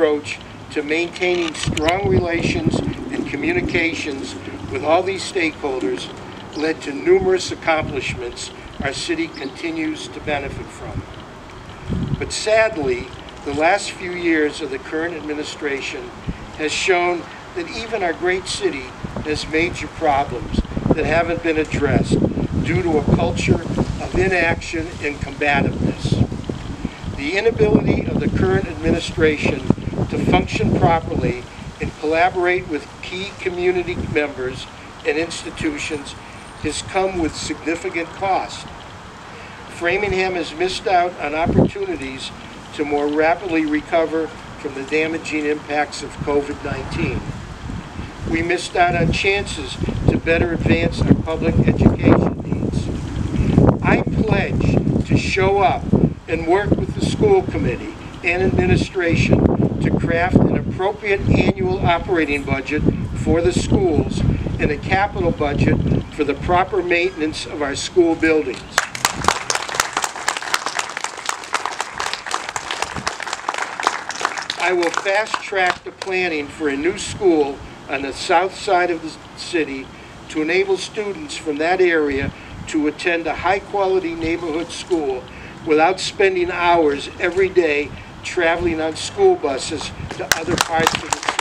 approach to maintaining strong relations and communications with all these stakeholders led to numerous accomplishments our city continues to benefit from. But sadly, the last few years of the current administration has shown that even our great city has major problems that haven't been addressed due to a culture of inaction and combativeness. The inability of the current administration to function properly and collaborate with key community members and institutions has come with significant cost. Framingham has missed out on opportunities to more rapidly recover from the damaging impacts of COVID-19. We missed out on chances to better advance our public education needs. I pledge to show up and work with the school committee and administration to craft an appropriate annual operating budget for the schools and a capital budget for the proper maintenance of our school buildings. I will fast-track the planning for a new school on the south side of the city to enable students from that area to attend a high-quality neighborhood school without spending hours every day traveling on school buses to other parts of the